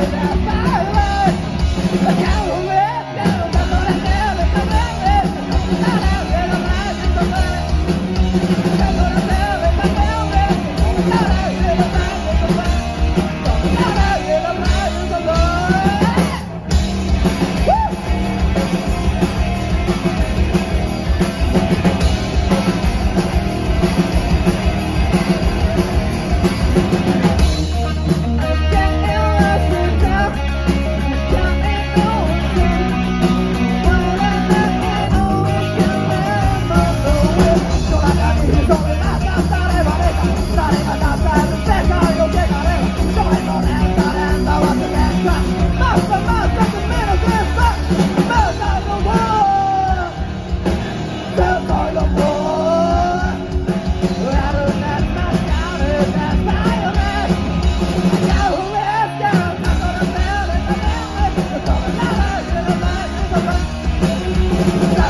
I can't Bye.